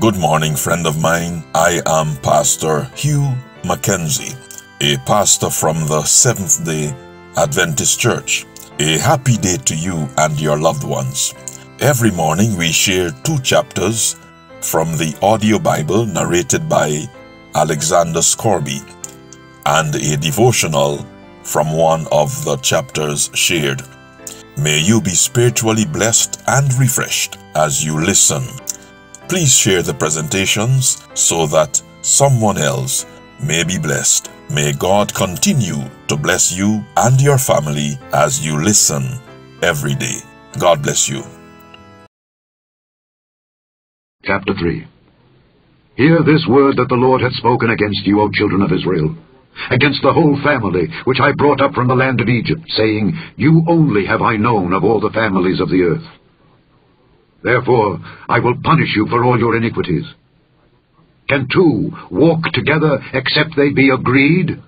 Good morning, friend of mine. I am Pastor Hugh Mackenzie, a pastor from the Seventh day Adventist Church. A happy day to you and your loved ones. Every morning we share two chapters from the audio Bible narrated by Alexander Scourby and a devotional from one of the chapters shared. May you be spiritually blessed and refreshed as you listen. Please share the presentations so that someone else may be blessed. May God continue to bless you and your family as you listen every day. God bless you. Chapter 3 Hear this word that the Lord hath spoken against you, O children of Israel, against the whole family which I brought up from the land of Egypt, saying, You only have I known of all the families of the earth. Therefore I will punish you for all your iniquities. Can two walk together except they be agreed?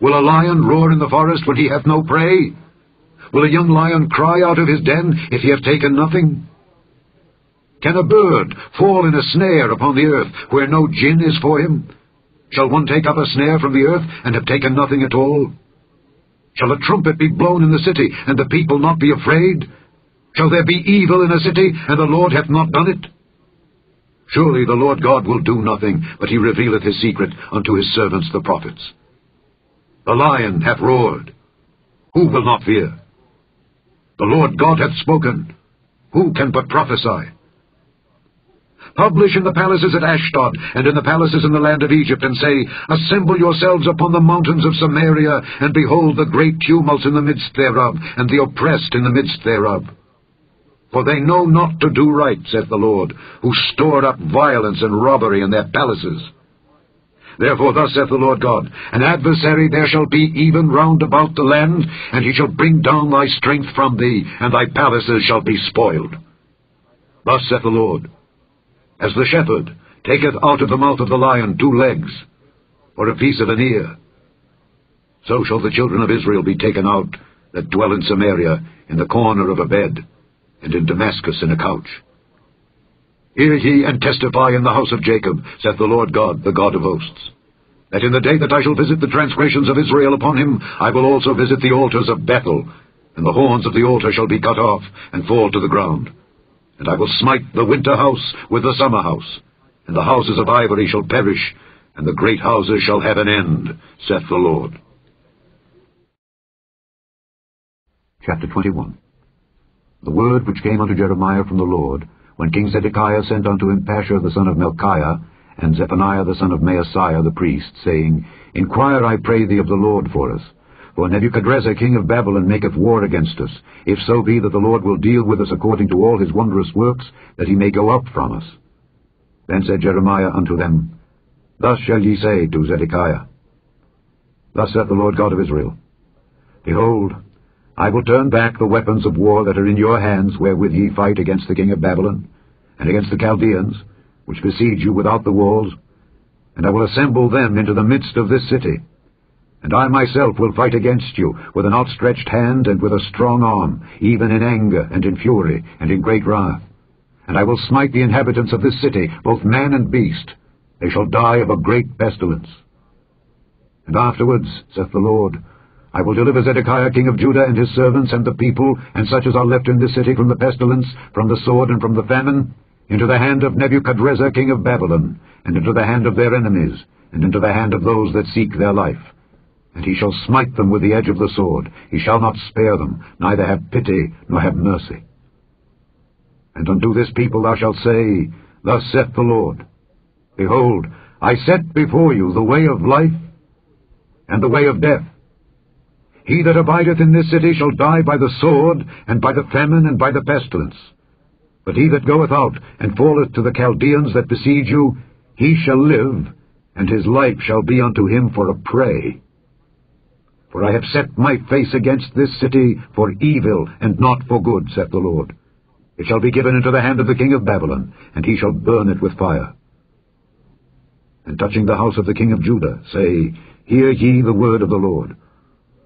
Will a lion roar in the forest when he hath no prey? Will a young lion cry out of his den if he have taken nothing? Can a bird fall in a snare upon the earth where no gin is for him? Shall one take up a snare from the earth and have taken nothing at all? Shall a trumpet be blown in the city, and the people not be afraid? Shall there be evil in a city, and the Lord hath not done it? Surely the Lord God will do nothing, but he revealeth his secret unto his servants the prophets. The lion hath roared. Who will not fear? The Lord God hath spoken. Who can but prophesy? Publish in the palaces at Ashdod, and in the palaces in the land of Egypt, and say, Assemble yourselves upon the mountains of Samaria, and behold the great tumults in the midst thereof, and the oppressed in the midst thereof. For they know not to do right, saith the Lord, who store up violence and robbery in their palaces. Therefore thus saith the Lord God, An adversary there shall be even round about the land, and he shall bring down thy strength from thee, and thy palaces shall be spoiled. Thus saith the Lord, As the shepherd taketh out of the mouth of the lion two legs, or a piece of an ear, so shall the children of Israel be taken out that dwell in Samaria in the corner of a bed, and in Damascus in a couch. Hear ye and testify in the house of Jacob, saith the Lord God, the God of hosts, that in the day that I shall visit the transgressions of Israel upon him, I will also visit the altars of Bethel, and the horns of the altar shall be cut off, and fall to the ground. And I will smite the winter house with the summer house, and the houses of ivory shall perish, and the great houses shall have an end, saith the Lord. Chapter 21 The word which came unto Jeremiah from the Lord, when King Zedekiah sent unto him Pashur the son of Melchiah, and Zephaniah the son of Maaseiah the priest, saying, Inquire, I pray thee, of the Lord for us. For Nebuchadrezzar king of Babylon maketh war against us, if so be that the Lord will deal with us according to all his wondrous works, that he may go up from us. Then said Jeremiah unto them, Thus shall ye say to Zedekiah, Thus saith the Lord God of Israel, Behold, I will turn back the weapons of war that are in your hands, wherewith ye fight against the king of Babylon, and against the Chaldeans, which besiege you without the walls, and I will assemble them into the midst of this city. And I myself will fight against you with an outstretched hand and with a strong arm, even in anger and in fury and in great wrath. And I will smite the inhabitants of this city, both man and beast. They shall die of a great pestilence. And afterwards, saith the Lord, I will deliver Zedekiah king of Judah and his servants and the people, and such as are left in this city from the pestilence, from the sword and from the famine, into the hand of Nebuchadrezzar king of Babylon, and into the hand of their enemies, and into the hand of those that seek their life. And he shall smite them with the edge of the sword. He shall not spare them, neither have pity, nor have mercy. And unto this people thou shalt say, Thus saith the Lord, Behold, I set before you the way of life and the way of death. He that abideth in this city shall die by the sword, and by the famine, and by the pestilence. But he that goeth out, and falleth to the Chaldeans that besiege you, he shall live, and his life shall be unto him for a prey. For I have set my face against this city for evil, and not for good, saith the Lord. It shall be given into the hand of the king of Babylon, and he shall burn it with fire. And touching the house of the king of Judah, say, Hear ye the word of the Lord.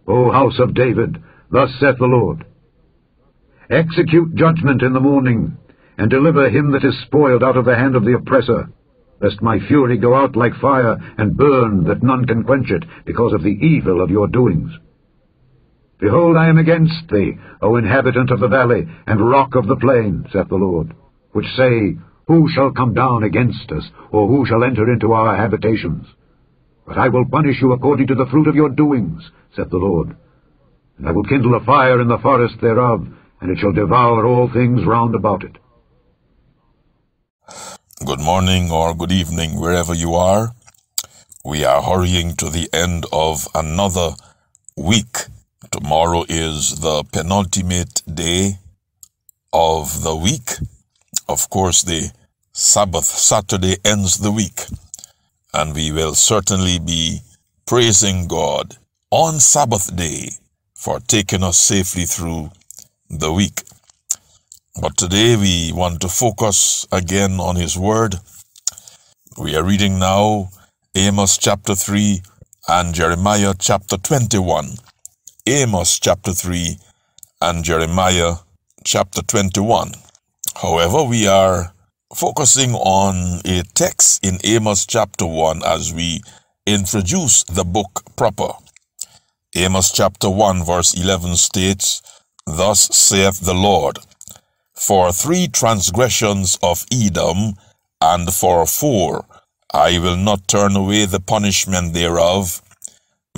O house of David, thus saith the Lord. Execute judgment in the morning, and deliver him that is spoiled out of the hand of the oppressor, lest my fury go out like fire, and burn, that none can quench it, because of the evil of your doings. Behold, I am against thee, O inhabitant of the valley, and rock of the plain, saith the Lord, which say, Who shall come down against us, or who shall enter into our habitations? But I will punish you according to the fruit of your doings, saith the Lord. And I will kindle a fire in the forest thereof, and it shall devour all things round about it. Good morning or good evening, wherever you are. We are hurrying to the end of another week. Tomorrow is the penultimate day of the week. Of course, the Sabbath Saturday ends the week, and we will certainly be praising God on Sabbath day for taking us safely through the week. But today we want to focus again on His Word. We are reading now Amos chapter 3 and Jeremiah chapter 21. Amos chapter 3 and Jeremiah chapter 21. However, we are focusing on a text in Amos chapter 1 as we introduce the book proper. Amos chapter 1 verse 11 states, Thus saith the Lord, For three transgressions of Edom, and for four, I will not turn away the punishment thereof,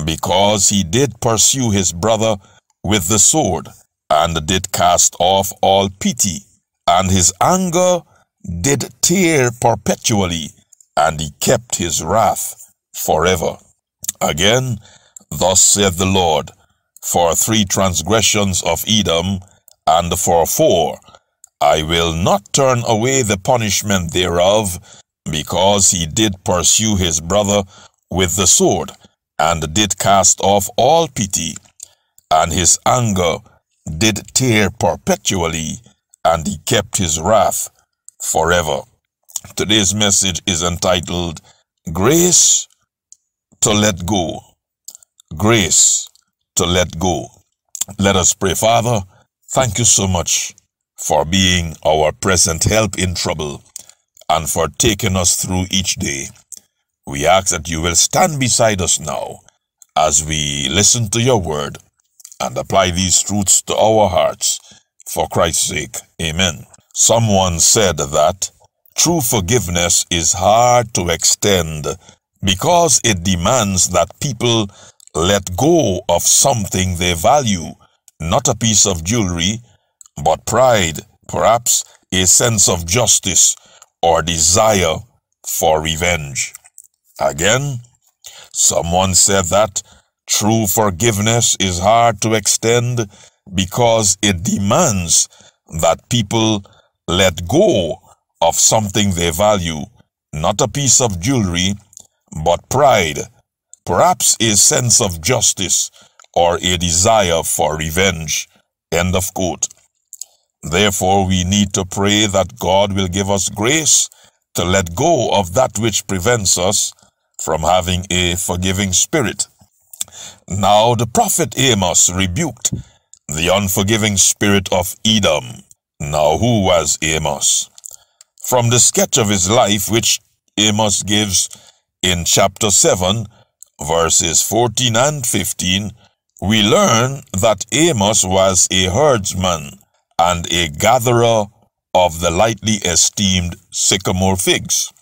because he did pursue his brother with the sword, and did cast off all pity, and his anger did tear perpetually, and he kept his wrath forever. Again, thus saith the Lord, for three transgressions of Edom, and for four, I will not turn away the punishment thereof, because he did pursue his brother with the sword, and did cast off all pity, and his anger did tear perpetually, and he kept his wrath forever. Today's message is entitled Grace to Let Go. Grace to let go. Let us pray. Father, thank you so much for being our present help in trouble and for taking us through each day. We ask that you will stand beside us now as we listen to your word and apply these truths to our hearts for Christ's sake. Amen. Someone said that true forgiveness is hard to extend because it demands that people let go of something they value, not a piece of jewelry, but pride, perhaps a sense of justice or desire for revenge. Again, someone said that true forgiveness is hard to extend because it demands that people let go of something they value, not a piece of jewelry, but pride, perhaps a sense of justice or a desire for revenge. End of quote. Therefore, we need to pray that God will give us grace to let go of that which prevents us from having a forgiving spirit. Now, the prophet Amos rebuked the unforgiving spirit of Edom. Now, who was Amos? From the sketch of his life, which Amos gives in chapter 7, verses 14 and 15, we learn that Amos was a herdsman and a gatherer of the lightly esteemed sycamore figs.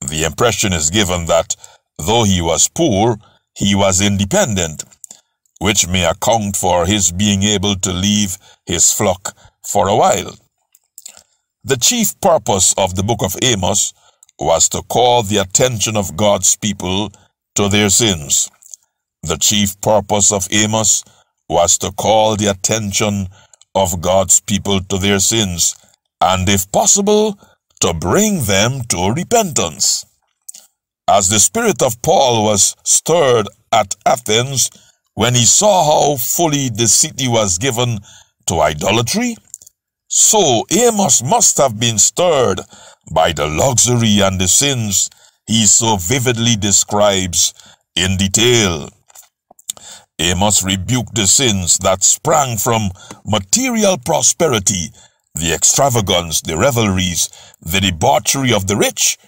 The impression is given that though he was poor, he was independent, which may account for his being able to leave his flock for a while. The chief purpose of the book of Amos was to call the attention of God's people to their sins. The chief purpose of Amos was to call the attention of God's people to their sins, and if possible, to bring them to repentance. As the spirit of Paul was stirred at Athens when he saw how fully the city was given to idolatry, so Amos must have been stirred by the luxury and the sins he so vividly describes in detail. Amos rebuked the sins that sprang from material prosperity the extravagance, the revelries, the debauchery of the rich,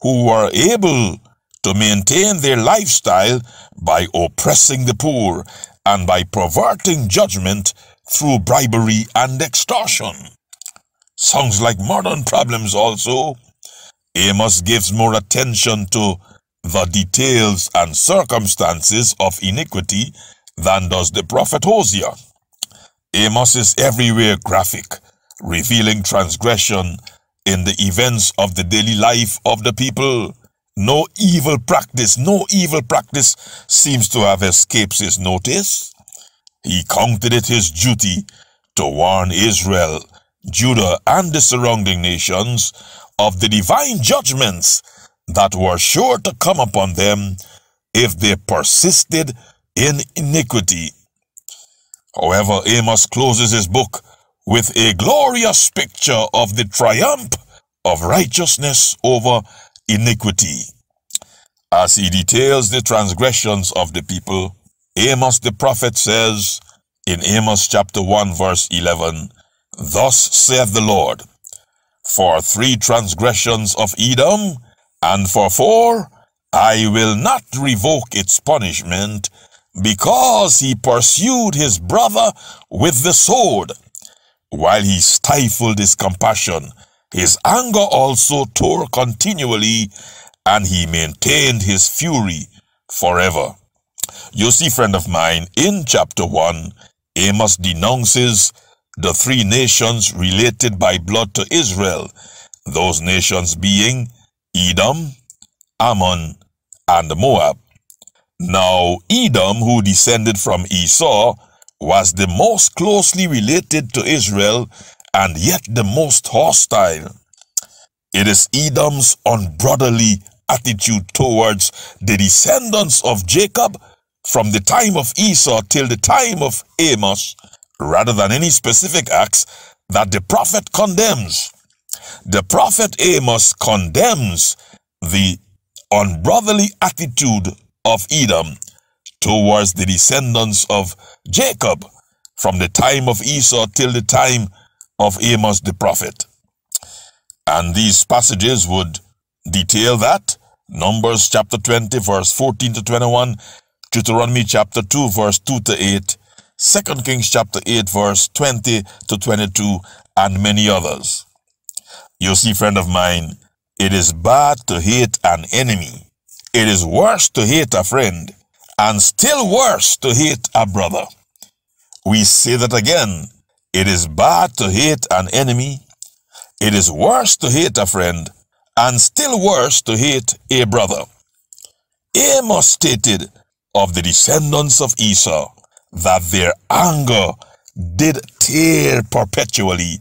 who were able to maintain their lifestyle by oppressing the poor and by perverting judgment through bribery and extortion. Sounds like modern problems also. Amos gives more attention to the details and circumstances of iniquity than does the prophet Hosea. Amos is everywhere graphic, revealing transgression in the events of the daily life of the people. No evil practice, no evil practice seems to have escaped his notice. He counted it his duty to warn Israel, Judah, and the surrounding nations of the divine judgments that were sure to come upon them if they persisted in iniquity. However, Amos closes his book with a glorious picture of the triumph of righteousness over iniquity. As he details the transgressions of the people, Amos the prophet says in Amos chapter 1 verse 11, Thus saith the Lord, For three transgressions of Edom, and for four, I will not revoke its punishment, because he pursued his brother with the sword. While he stifled his compassion, his anger also tore continually, and he maintained his fury forever. You see, friend of mine, in chapter 1, Amos denounces the three nations related by blood to Israel, those nations being Edom, Ammon, and Moab. Now, Edom, who descended from Esau, was the most closely related to Israel and yet the most hostile. It is Edom's unbrotherly attitude towards the descendants of Jacob from the time of Esau till the time of Amos, rather than any specific acts that the prophet condemns. The prophet Amos condemns the unbrotherly attitude of Edom towards the descendants of Jacob from the time of Esau till the time of Amos the prophet. And these passages would detail that. Numbers chapter 20, verse 14 to 21, Deuteronomy chapter 2, verse 2 to 8, 2 Kings chapter 8, verse 20 to 22, and many others. You see, friend of mine, it is bad to hate an enemy it is worse to hate a friend and still worse to hate a brother. We say that again. It is bad to hate an enemy. It is worse to hate a friend and still worse to hate a brother. Amos stated of the descendants of Esau that their anger did tear perpetually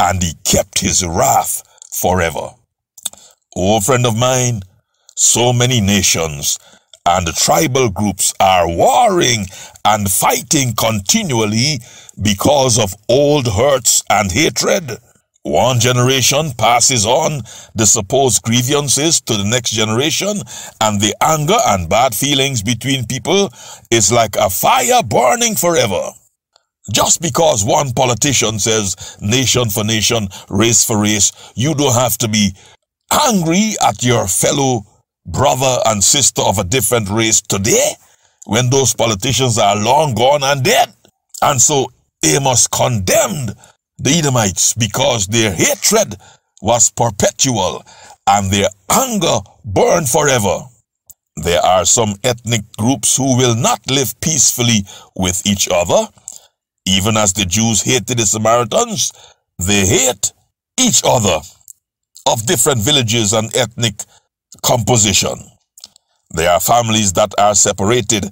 and he kept his wrath forever. Oh, friend of mine, so many nations and tribal groups are warring and fighting continually because of old hurts and hatred. One generation passes on the supposed grievances to the next generation, and the anger and bad feelings between people is like a fire burning forever. Just because one politician says nation for nation, race for race, you don't have to be angry at your fellow brother and sister of a different race today when those politicians are long gone and dead. And so Amos condemned the Edomites because their hatred was perpetual and their anger burned forever. There are some ethnic groups who will not live peacefully with each other. Even as the Jews hated the Samaritans, they hate each other of different villages and ethnic composition. There are families that are separated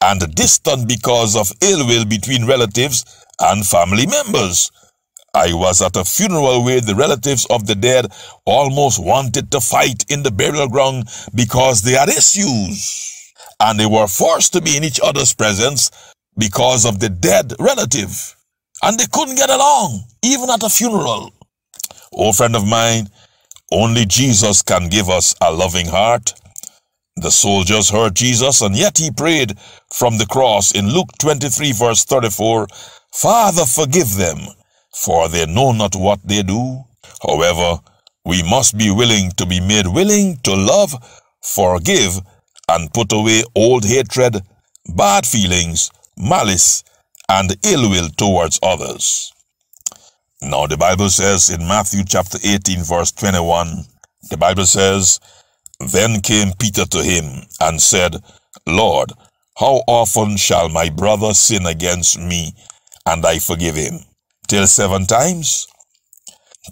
and distant because of ill will between relatives and family members. I was at a funeral where the relatives of the dead almost wanted to fight in the burial ground because they had issues. And they were forced to be in each other's presence because of the dead relative. And they couldn't get along, even at a funeral. Old friend of mine, only Jesus can give us a loving heart. The soldiers heard Jesus, and yet he prayed from the cross in Luke 23, verse 34 Father, forgive them, for they know not what they do. However, we must be willing to be made willing to love, forgive, and put away old hatred, bad feelings, malice, and ill will towards others. Now the Bible says in Matthew chapter 18 verse 21, the Bible says, Then came Peter to him and said, Lord, how often shall my brother sin against me and I forgive him? Till seven times?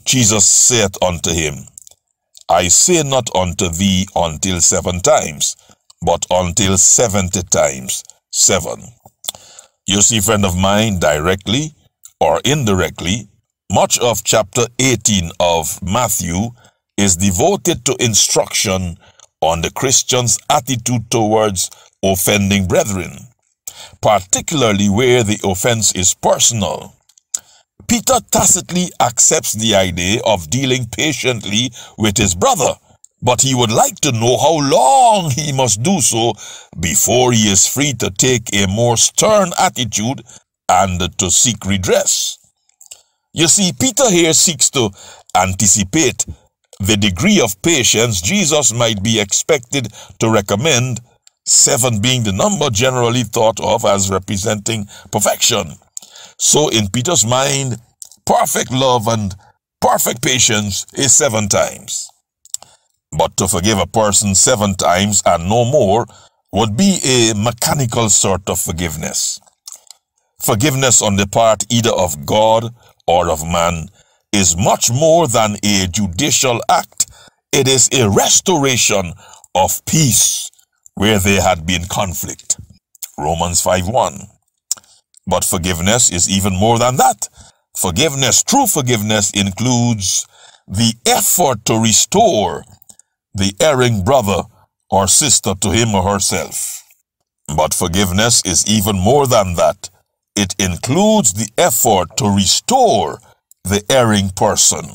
Jesus saith unto him, I say not unto thee until seven times, but until seventy times seven. You see, friend of mine, directly or indirectly, much of chapter 18 of Matthew is devoted to instruction on the Christian's attitude towards offending brethren, particularly where the offense is personal. Peter tacitly accepts the idea of dealing patiently with his brother, but he would like to know how long he must do so before he is free to take a more stern attitude and to seek redress. You see, Peter here seeks to anticipate the degree of patience Jesus might be expected to recommend, seven being the number generally thought of as representing perfection. So in Peter's mind, perfect love and perfect patience is seven times. But to forgive a person seven times and no more would be a mechanical sort of forgiveness. Forgiveness on the part either of God or of man is much more than a judicial act. It is a restoration of peace where there had been conflict. Romans 5.1 But forgiveness is even more than that. Forgiveness, true forgiveness, includes the effort to restore the erring brother or sister to him or herself. But forgiveness is even more than that. It includes the effort to restore the erring person.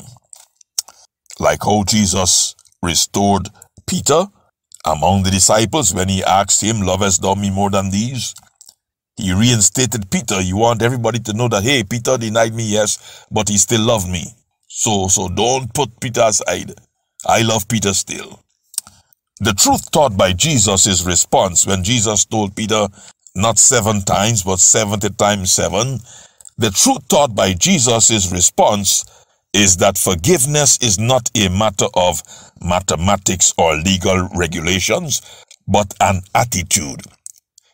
Like how Jesus restored Peter among the disciples when he asked him, Lovest thou me more than these? He reinstated Peter. You want everybody to know that, hey, Peter denied me, yes, but he still loved me. So, so don't put Peter aside. I love Peter still. The truth taught by Jesus' is response when Jesus told Peter, not seven times, but 70 times seven, the truth taught by Jesus' is response is that forgiveness is not a matter of mathematics or legal regulations, but an attitude.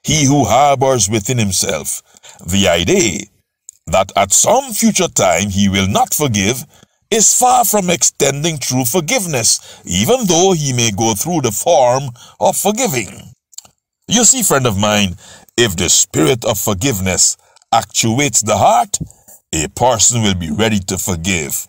He who harbors within himself the idea that at some future time he will not forgive is far from extending true forgiveness, even though he may go through the form of forgiving. You see, friend of mine, if the spirit of forgiveness actuates the heart, a person will be ready to forgive.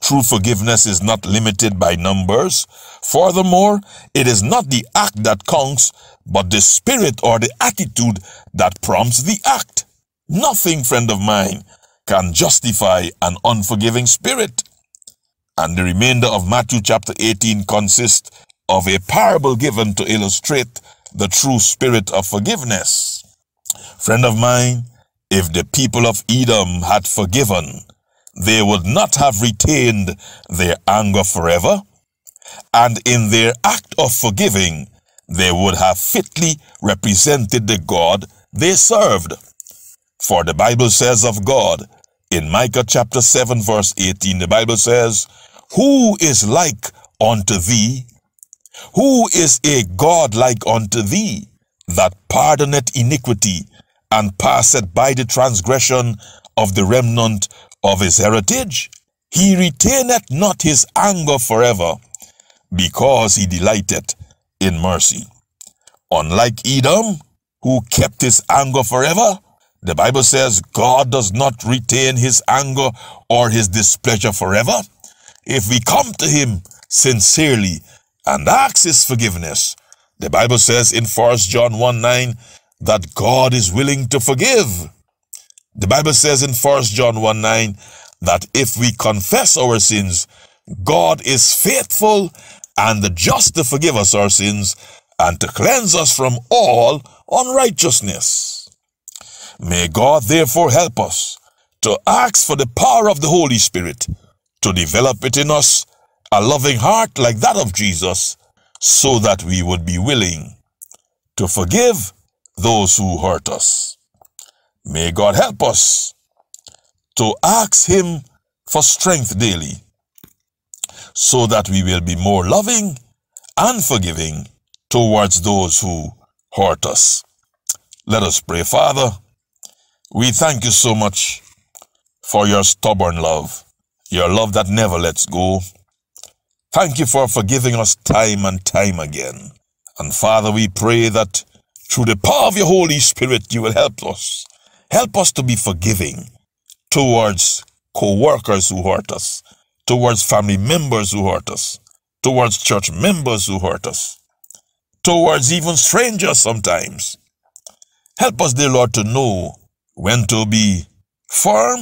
True forgiveness is not limited by numbers. Furthermore, it is not the act that counts, but the spirit or the attitude that prompts the act. Nothing, friend of mine, can justify an unforgiving spirit. And the remainder of Matthew chapter 18 consists of a parable given to illustrate the true spirit of forgiveness. Friend of mine, if the people of Edom had forgiven, they would not have retained their anger forever, and in their act of forgiving, they would have fitly represented the God they served. For the Bible says of God, in Micah chapter 7 verse 18, the Bible says, Who is like unto thee? Who is a God like unto thee, that pardoneth iniquity, and passeth by the transgression of the remnant of his heritage. He retaineth not his anger forever, because he delighteth in mercy. Unlike Edom, who kept his anger forever, the Bible says God does not retain his anger or his displeasure forever. If we come to him sincerely and ask his forgiveness, the Bible says in 1 John 1 9, that God is willing to forgive. The Bible says in 1 John 1 9 that if we confess our sins, God is faithful and the just to forgive us our sins and to cleanse us from all unrighteousness. May God therefore help us to ask for the power of the Holy Spirit to develop it in us a loving heart like that of Jesus so that we would be willing to forgive those who hurt us. May God help us to ask Him for strength daily so that we will be more loving and forgiving towards those who hurt us. Let us pray. Father, we thank you so much for your stubborn love, your love that never lets go. Thank you for forgiving us time and time again. And Father, we pray that through the power of your Holy Spirit, you will help us. Help us to be forgiving towards co-workers who hurt us, towards family members who hurt us, towards church members who hurt us, towards even strangers sometimes. Help us, dear Lord, to know when to be firm.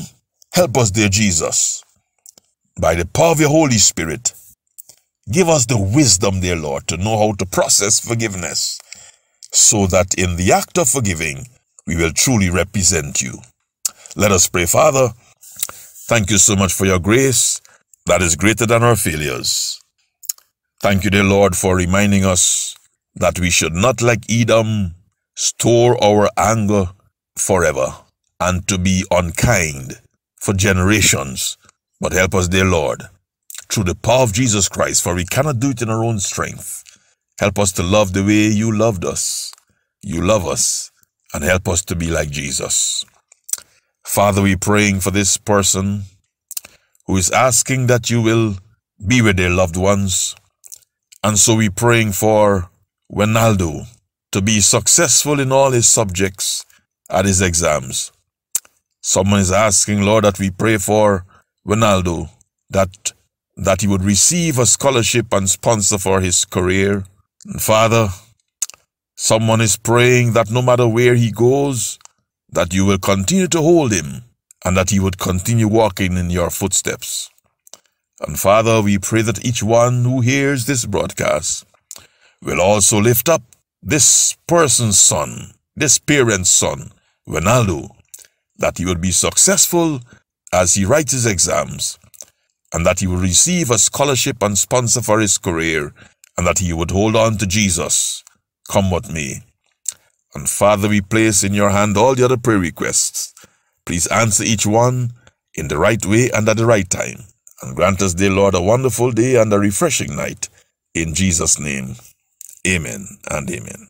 Help us, dear Jesus, by the power of your Holy Spirit. Give us the wisdom, dear Lord, to know how to process forgiveness so that in the act of forgiving, we will truly represent you. Let us pray, Father. Thank you so much for your grace that is greater than our failures. Thank you, dear Lord, for reminding us that we should not, like Edom, store our anger forever and to be unkind for generations. But help us, dear Lord, through the power of Jesus Christ, for we cannot do it in our own strength. Help us to love the way you loved us. You love us and help us to be like Jesus. Father, we're praying for this person who is asking that you will be with their loved ones. And so we're praying for Wenaldo to be successful in all his subjects at his exams. Someone is asking, Lord, that we pray for Wenaldo, that, that he would receive a scholarship and sponsor for his career. And Father, someone is praying that no matter where he goes, that you will continue to hold him and that he would continue walking in your footsteps. And Father, we pray that each one who hears this broadcast will also lift up this person's son, this parent's son, Ronaldo, that he will be successful as he writes his exams, and that he will receive a scholarship and sponsor for his career, and that he would hold on to Jesus, come what may. And Father, we place in your hand all the other prayer requests. Please answer each one in the right way and at the right time. And grant us, dear Lord, a wonderful day and a refreshing night. In Jesus' name, amen and amen.